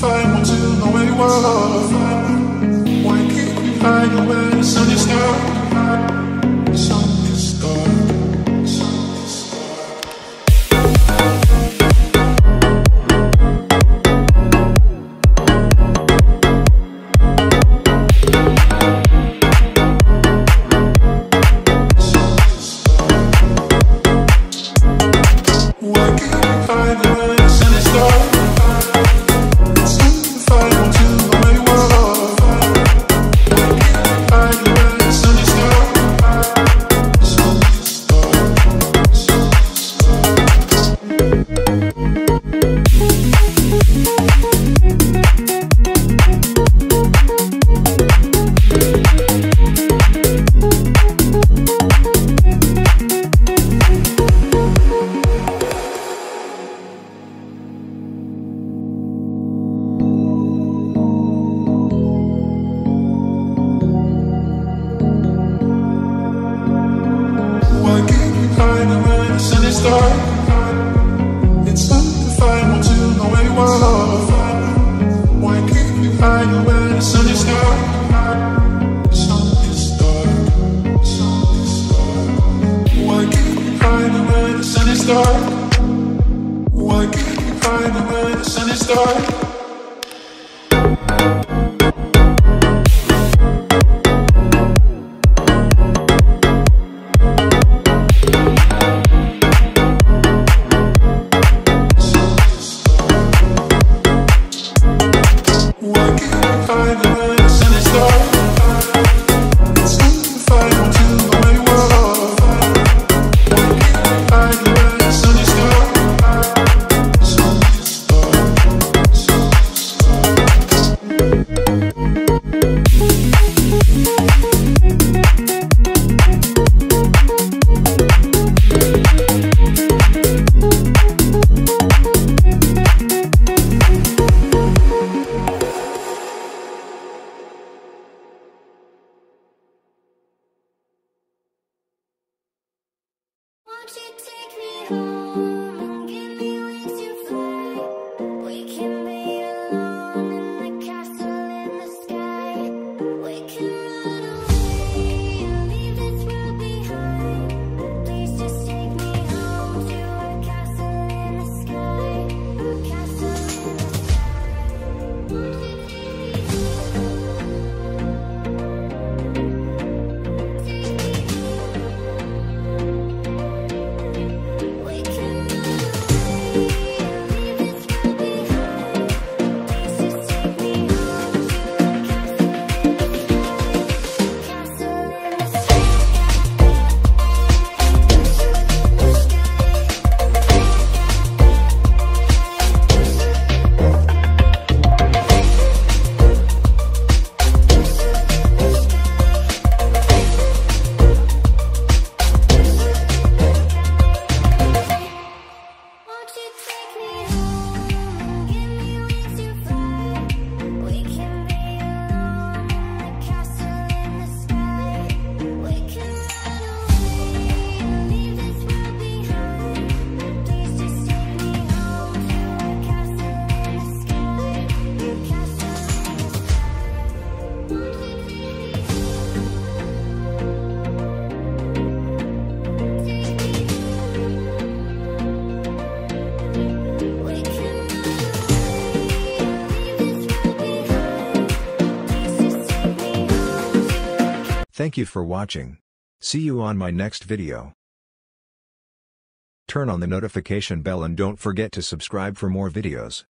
find what's in the way world. Why can't we find a way to sunny sky? It's undefinable to the way to. Why can't you hide the sun? The sun is dark. Why when the sun is dark? Why when the sun is dark? Thank you for watching. See you on my next video. Turn on the notification bell and don't forget to subscribe for more videos.